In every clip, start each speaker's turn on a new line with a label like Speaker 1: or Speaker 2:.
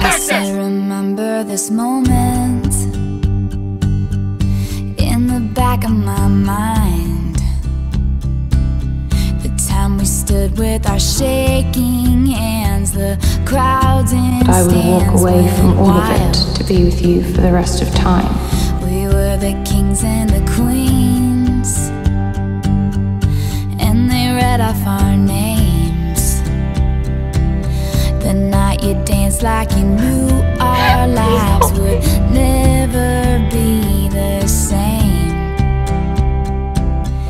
Speaker 1: Yes, I remember this moment in the back of my mind. The time we stood with our shaking hands, the crowds in
Speaker 2: I would walk away from all of it to be with you for the rest of time.
Speaker 1: We were the kings and the queens, and they read off our names. The night you danced like you knew our lives would never be the same.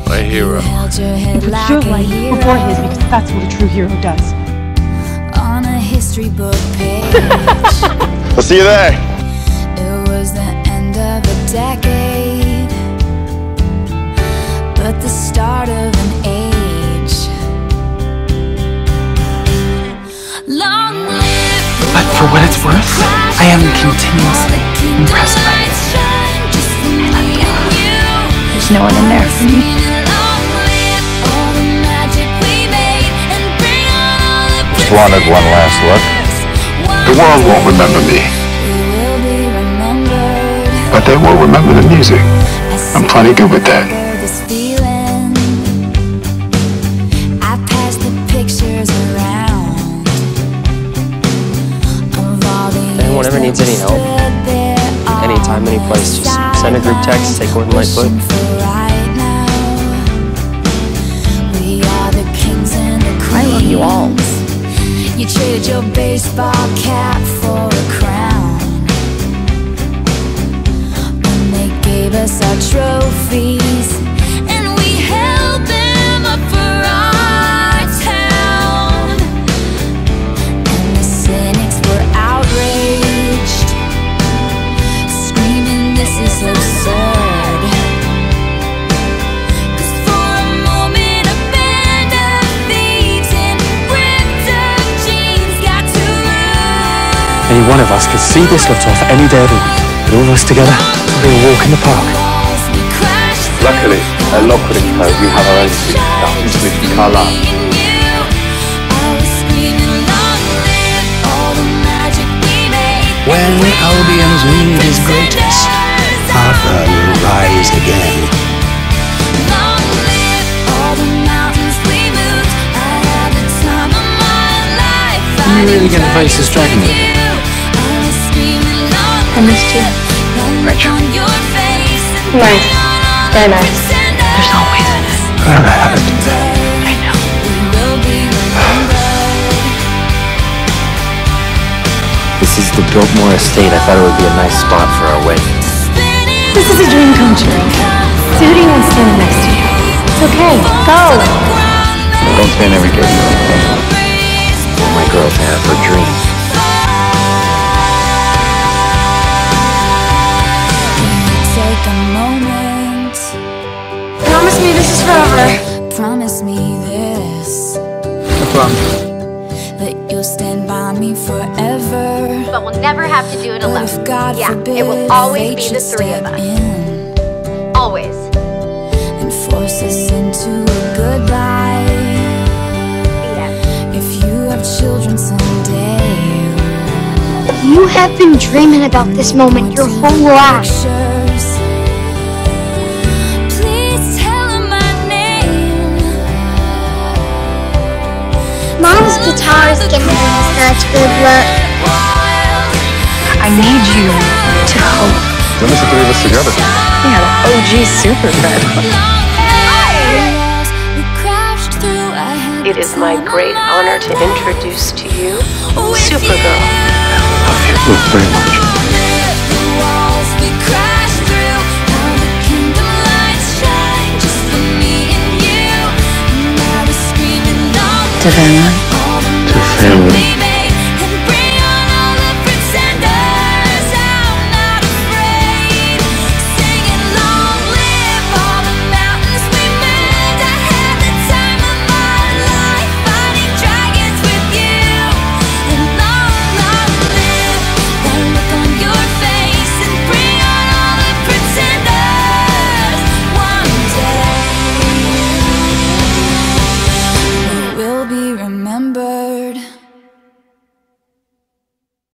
Speaker 3: My hero.
Speaker 1: You held your head
Speaker 4: Put
Speaker 1: like
Speaker 4: your
Speaker 1: a
Speaker 4: life
Speaker 1: hero
Speaker 4: before his because that's what a true hero does.
Speaker 1: on a history book page.
Speaker 3: I'll see you there.
Speaker 1: It was the end of a decade, but the start of
Speaker 5: I am continuously impressed by you.
Speaker 2: There's no one in there for me.
Speaker 3: Just wanted one last look. The world won't remember me, but they will remember the music. I'm plenty good with that.
Speaker 6: Needs any help, anytime, any place, just send a group text, say Gordon Lightfoot.
Speaker 1: I love you all. You traded your baseball cap for a crown. When they gave us our trophies, run.
Speaker 5: Any one of us could see this lot off any day of the week. But all of us together, we will walk in the park.
Speaker 3: Luckily, at Lockwood and Co, we have our own superstar, Smith Carlisle.
Speaker 7: When Albion's need is greatest, Arthur will rise again.
Speaker 5: You really gonna face this dragon with me?
Speaker 2: I missed you.
Speaker 3: Rachel.
Speaker 2: Nice. Very nice. There's always in it.
Speaker 3: I don't know how to do that.
Speaker 2: I know.
Speaker 6: This is the Biltmore Estate. I thought it would be a nice spot for our wedding.
Speaker 2: This is a dream come true. So who do you want standing next to you? It's okay. Go.
Speaker 6: Don't stand every day. All my girls have her dream.
Speaker 1: Take a moment.
Speaker 2: Promise me this is forever.
Speaker 1: Promise me this. That you'll stand by me forever.
Speaker 8: but we'll never have to do it alone.
Speaker 1: if God
Speaker 8: yeah,
Speaker 1: forbid
Speaker 8: it will always
Speaker 1: fate
Speaker 8: be the three of us.
Speaker 1: in
Speaker 8: Always.
Speaker 1: and force us into a goodbye.
Speaker 8: Yeah.
Speaker 1: If you have children someday,
Speaker 9: You have been dreaming about this moment your whole life. Mom's guitar is giving me such good luck.
Speaker 2: I need you to hope.
Speaker 3: When is the three of us together?
Speaker 2: Yeah, the OG Superbed.
Speaker 1: We crashed through. I had
Speaker 10: It is my great honor to introduce to you
Speaker 1: With
Speaker 10: Supergirl.
Speaker 3: Love you both very much.
Speaker 2: Savannah.
Speaker 3: Family.